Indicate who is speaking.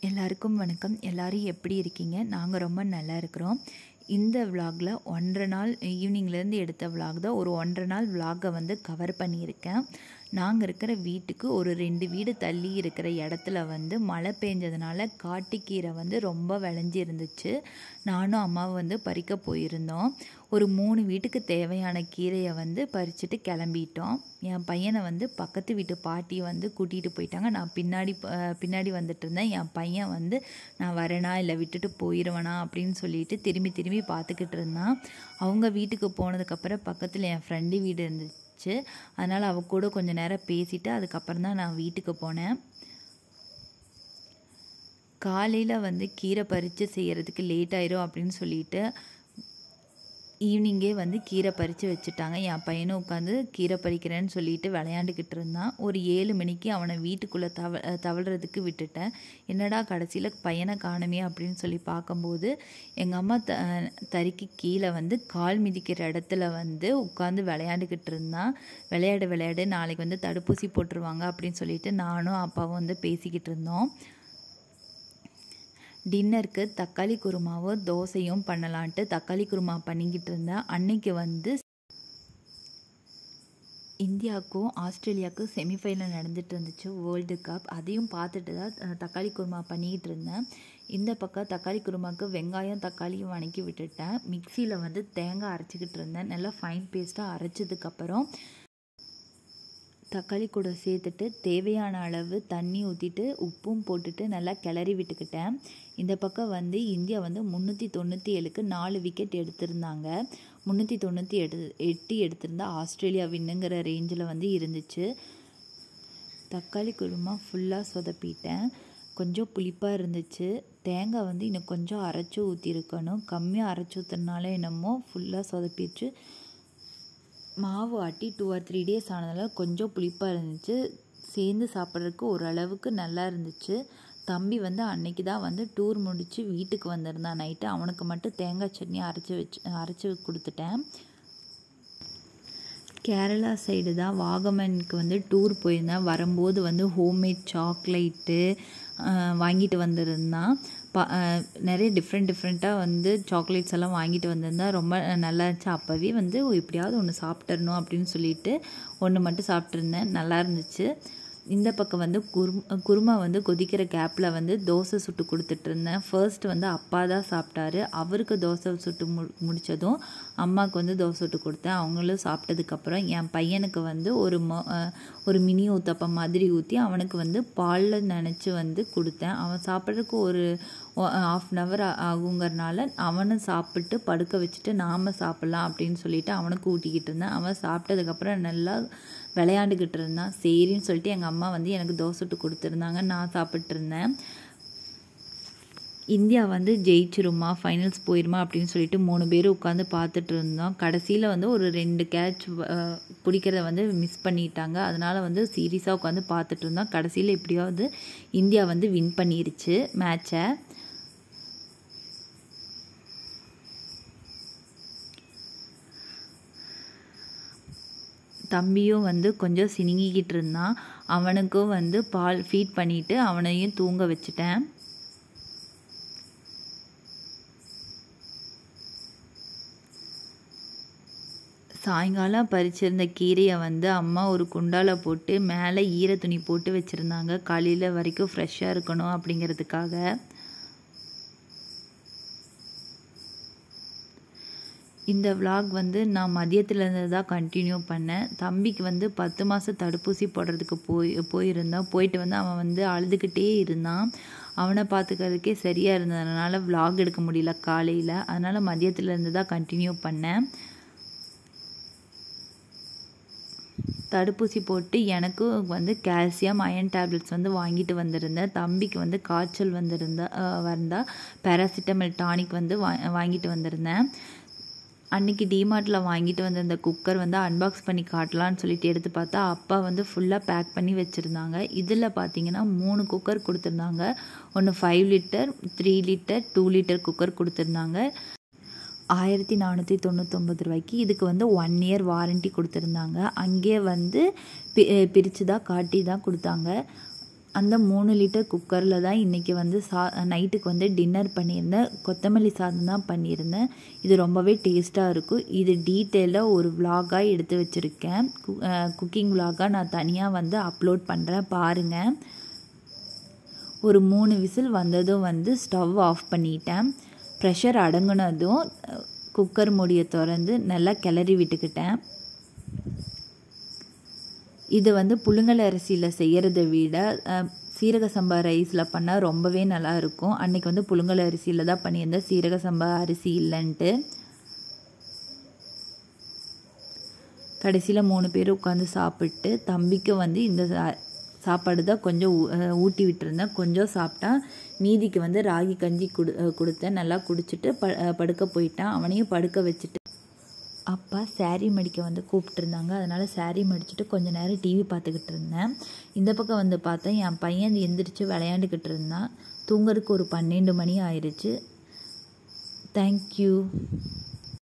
Speaker 1: எல்லாருக்கும் வணக்கம். எல்லாரும் எப்படி இருக்கீங்க? நாங்கள் ரொம்ப நல்லா இருக்கிறோம். இந்த விலாகில் ஒன்றரை நாள் ஈவினிங்லேருந்து எடுத்த விலாக் தான். ஒரு ஒன்றரை நாள் விலாகை வந்து கவர் பண்ணியிருக்கேன். நாங்கள் இருக்கிற வீட்டுக்கு ஒரு ரெண்டு வீடு தள்ளி இருக்கிற இடத்துல வந்து மழை பெஞ்சதுனால காட்டுக்கீரை வந்து ரொம்ப விளைஞ்சி இருந்துச்சு நானும் அம்மாவும் வந்து பறிக்க போயிருந்தோம். ஒரு மூணு வீட்டுக்கு தேவையான கீரையை வந்து பறிச்சுட்டு கிளம்பிட்டோம். என் பையனை வந்து பக்கத்து வீட்டு பாட்டி வந்து கூட்டிகிட்டு போயிட்டாங்க. நான் பின்னாடி பின்னாடி வந்துட்டு இருந்தேன். என் பையன் வந்து நான் வரேனா இல்லை விட்டுட்டு போயிடுவேனா அப்படின்னு சொல்லிட்டு திரும்பி திரும்பி பார்த்துக்கிட்டு இருந்தான். அவங்க வீட்டுக்கு போனதுக்கப்புறம் பக்கத்தில் என் ஃப்ரெண்டு வீடு இருந்துச்சு. அதனால் அவ கூட கொஞ்சம் நேரம் பேசிட்டு அதுக்கப்புறம் தான் நான் வீட்டுக்கு போனேன். காலையில் வந்து கீரை பறித்து செய்கிறதுக்கு லேட் ஆயிரும் அப்படின்னு சொல்லிட்டு ஈவினிங்கே வந்து கீரை பறித்து வச்சுட்டாங்க. என் பையனும் உட்காந்து கீரை பறிக்கிறேன்னு சொல்லிட்டு விளையாண்டுக்கிட்டு இருந்தான். ஒரு ஏழு மணிக்கு அவனை வீட்டுக்குள்ளே தவ தவழ்கிறதுக்கு விட்டுட்டேன். என்னடா கடைசியில் பையனை காணுமே அப்படின்னு சொல்லி பார்க்கும்போது எங்கள் அம்மா த தறிக்கு கீழே வந்து கால் மிதிக்கிற இடத்துல வந்து உட்காந்து விளையாண்டுக்கிட்டு இருந்தான். விளையாடு விளையாடு நாளைக்கு வந்து தடுப்பூசி போட்டுருவாங்க அப்படின்னு சொல்லிட்டு நானும் அப்பாவும் வந்து பேசிக்கிட்டு இருந்தோம். டின்னருக்கு தக்காளி குருமாவும் தோசையும் பண்ணலான்ட்டு தக்காளி குருமா பண்ணிக்கிட்டு இருந்தேன் அன்னைக்கு வந்து இந்தியாவுக்கும் ஆஸ்திரேலியாவுக்கும் செமிஃபைனல் நடந்துட்டு இருந்துச்சு வேர்ல்டு கப் அதையும் பார்த்துட்டு தான் தக்காளி குருமா பண்ணிக்கிட்டு இருந்தேன். இந்த பக்கம் தக்காளி குருமாவுக்கு வெங்காயம் தக்காளியும் வணக்கி விட்டுட்டேன். மிக்சியில் வந்து தேங்காய் அரைச்சிக்கிட்டு இருந்தேன். நல்லா ஃபைன் பேஸ்ட்டாக அரைச்சதுக்கப்புறம் தக்காளி கூட சேர்த்துட்டு தேவையான அளவு தண்ணி ஊற்றிட்டு உப்பும் போட்டுட்டு நல்லா கிளறி விட்டுக்கிட்டேன். இந்த பக்கம் வந்து இந்தியா வந்து முந்நூற்றி தொண்ணூற்றி ஏழுக்கு நாலு விக்கெட் எடுத்திருந்தாங்க. முந்நூற்றி தொண்ணூற்றி எடு எட்டு எடுத்திருந்தா ஆஸ்திரேலியா வின்னுங்கிற ரேஞ்சில் வந்து இருந்துச்சு. தக்காளி குருமா ஃபுல்லாக சொதப்பிட்டேன். கொஞ்சம் புளிப்பாக இருந்துச்சு. தேங்காய் வந்து இன்னும் கொஞ்சம் அரைச்சி ஊற்றிருக்கணும் கம்மியாக அரைச்சி ஊற்றுனால என்னமோ ஃபுல்லாக சொதப்பிடுச்சு. மாவு ஆட்டி டூ ஆர் த்ரீ டேஸ் ஆனதுனால கொஞ்சம் புளிப்பாக இருந்துச்சு. சேர்ந்து சாப்பிட்றதுக்கு ஓரளவுக்கு நல்லா இருந்துச்சு. தம்பி வந்து அன்னைக்கு தான் வந்து டூர் முடித்து வீட்டுக்கு வந்திருந்தான். நைட்டு அவனுக்கு மட்டும் தேங்காய் சட்னி அரைச்சி வச்சு அரைச்சி கொடுத்துட்டேன். கேரளா சைடு தான் வாகமனுக்கு வந்து டூர் போயிருந்தேன். வரும்போது வந்து ஹோம்மேட் சாக்லேட்டு வாங்கிட்டு வந்திருந்தான். ப நிறைய டிஃப்ரெண்ட் டிஃப்ரெண்ட்டாக வந்து சாக்லேட்ஸ் எல்லாம் வாங்கிட்டு வந்திருந்தா ரொம்ப நல்லா இருந்துச்சு. அப்போவே வந்து எப்படியாவது ஒன்று சாப்பிட்றணும் அப்படின்னு சொல்லிட்டு ஒன்று மட்டும் சாப்பிட்ருந்தேன் நல்லா இருந்துச்சு. இந்த பக்கம் வந்து குரும் குருமா வந்து கொதிக்கிற கேப்பில் வந்து தோசை சுட்டு கொடுத்துட்டு இருந்தேன் ஃபர்ஸ்ட் வந்து அப்பா தான் சாப்பிட்டாரு. அவருக்கு தோசை சுட்டு மு முடித்ததும் அம்மாவுக்கு வந்து தோசை சுட்டு கொடுத்தேன். அவங்களும் சாப்பிட்டதுக்கப்புறம் என் பையனுக்கு வந்து ஒரு மொ ஒரு மினி ஊத்தப்பம் மாதிரி ஊற்றி அவனுக்கு வந்து பாலில் நினச்சி வந்து கொடுத்தேன். அவன் சாப்பிட்றதுக்கு ஒரு ஆஃப் அன் ஹவர் ஆகுங்கிறனால அவனை சாப்பிட்டு படுக்க வச்சுட்டு நாம் சாப்பிட்லாம் அப்படின்னு சொல்லிட்டு அவனுக்கு ஊட்டிக்கிட்டு இருந்தேன். அவன் சாப்பிட்டதுக்கப்புறம் நல்லா விளையாண்டுக்கிட்டு இருந்தான் சரின்னு சொல்லிட்டு எங்கள் அம்மா வந்து எனக்கு தோசை சுட்டு கொடுத்துருந்தாங்க. நான் சாப்பிட்ருந்தேன் இந்தியா வந்து ஜெயிச்சிருமா ஃபைனல்ஸ் போயிருமா அப்படின்னு சொல்லிட்டு மூணு பேர் உட்காந்து பார்த்துட்டு இருந்தோம் கடைசியில் வந்து ஒரு ரெண்டு கேட்ச் பிடிக்கிறத வந்து மிஸ் பண்ணிட்டாங்க. அதனால் வந்து சீரியஸாக உட்காந்து பார்த்துட்டு இருந்தோம் கடைசியில் எப்படியாவது இந்தியா வந்து வின் பண்ணிருச்சு மேட்சை தம்பியும் வந்து கொஞ்சம் சினுங்கிக்கிட்டு இருந்தான் அவனுக்கும் வந்து பால் ஃபீட் பண்ணிட்டு அவனையும் தூங்க வச்சுட்டேன். சாயங்காலம் பறிச்சிருந்த கீரையை வந்து அம்மா ஒரு குண்டால போட்டு மேலே ஈர துணி போட்டு வச்சுருந்தாங்க. காலையில் வரைக்கும் ஃப்ரெஷ்ஷாக இருக்கணும் அப்படிங்கிறதுக்காக. இந்த விலாக் வந்து நான் மதியத்துலேருந்து தான் கண்டினியூ பண்ணேன். தம்பிக்கு வந்து பத்து மாதம் தடுப்பூசி போடுறதுக்கு போய் போயிருந்தோம். போயிட்டு வந்து அவன் வந்து அழுதுகிட்டே இருந்தான். அவனை பார்த்துக்கிறதுக்கே சரியாக இருந்ததுனால விலாக் எடுக்க முடியல காலையில். அதனால் மதியத்துலேருந்து தான் கண்டினியூ பண்ணேன். தடுப்பூசி போட்டு எனக்கும் வந்து கால்சியம் அயன் டேப்லெட்ஸ் வந்து வாங்கிட்டு வந்திருந்தேன். தம்பிக்கு வந்து காய்ச்சல் வந்திருந்தா வந்தால் பேராசிட்டமல் டானிக் வந்து வா வாங்கிட்டு வந்திருந்தேன். அன்னைக்கு டிமார்ட்டில் வாங்கிட்டு வந்த அந்த குக்கர் வந்து அன்பாக்ஸ் பண்ணி காட்டலான்னு சொல்லிட்டு எடுத்து பார்த்தா அப்பா வந்து ஃபுல்லாக பேக் பண்ணி வச்சுருந்தாங்க. இதில் பார்த்தீங்கன்னா மூணு குக்கர் கொடுத்துருந்தாங்க. ஒன்று five litre three litre two litre cooker கொடுத்துருந்தாங்க. ஆயிரத்தி நானூற்றி தொண்ணூத்தொம்பது ரூபாய்க்கு இதுக்கு வந்து ஒன் இயர் வாரண்டி கொடுத்துருந்தாங்க. அங்கேயே வந்து பி பிரித்து தான் காட்டி தான் கொடுத்தாங்க. அந்த மூணு லிட்டர் குக்கரில் தான் இன்றைக்கி வந்து சா நைட்டுக்கு வந்து டின்னர் பண்ணியிருந்தேன். கொத்தமல்லி சாதம் தான் பண்ணியிருந்தேன். இது ரொம்பவே டேஸ்ட்டாக இருக்கும். இது டீட்டெயிலாக ஒரு விலாகாக எடுத்து வச்சுருக்கேன். குக்கிங் விலாகாக நான் தனியாக வந்து அப்லோட் பண்ணுறேன் பாருங்கள் ஒரு மூணு விசில் வந்ததும் வந்து ஸ்டவ் ஆஃப் பண்ணிட்டேன். ப்ரெஷர் அடங்குனதும் குக்கர் மூடியை திறந்து நல்லா கிளறி விட்டுக்கிட்டேன். இது வந்து புழுங்கல் அரிசியில் செய்கிறத விட சீரக சம்பா ரைஸில் பண்ணால் ரொம்பவே நல்லாயிருக்கும் அன்றைக்கி வந்து புழுங்கல் அரிசியில் தான் பண்ணியிருந்தேன். சீரக சம்பா அரிசி இல்லைன்ட்டு. கடைசியில் மூணு பேர் உட்காந்து சாப்பிட்டு தம்பிக்கு வந்து இந்த சாப்பாடு தான் கொஞ்சம் ஊட்டி விட்டுருந்தேன். கொஞ்சம் சாப்பிட்டா மீதிக்கு வந்து ராகி கஞ்சி குடு கொடுத்தேன். நல்லா குடிச்சிட்டு ப படுக்க போயிட்டான். அவனையும் படுக்க வச்சுட்டு அப்பா சேரீ மடிக்க வந்து கூப்பிட்டுருந்தாங்க. அதனால் சேரீ மடிச்சுட்டு கொஞ்சம் நேரம் டிவி பார்த்துக்கிட்டு இருந்தேன். இந்த பக்கம் வந்து பார்த்தேன் என் பையன் எந்திரிச்சு விளையாண்டுக்கிட்டு இருந்தான். தூங்குறதுக்கு ஒரு பன்னெண்டு மணி ஆயிடுச்சு தேங்க்யூ